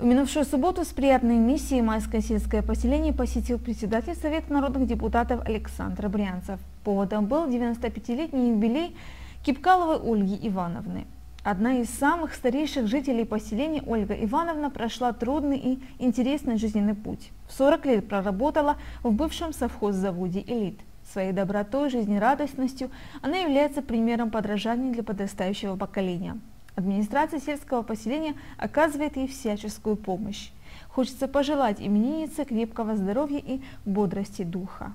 В минувшую субботу с приятной миссией майское сельское поселение посетил председатель Совета народных депутатов Александр Брянцев. Поводом был 95-летний юбилей Кипкаловой Ольги Ивановны. Одна из самых старейших жителей поселения Ольга Ивановна прошла трудный и интересный жизненный путь. В 40 лет проработала в бывшем совхоззаводе «Элит». Своей добротой, жизнерадостностью она является примером подражания для подрастающего поколения. Администрация сельского поселения оказывает ей всяческую помощь. Хочется пожелать имениннице крепкого здоровья и бодрости духа.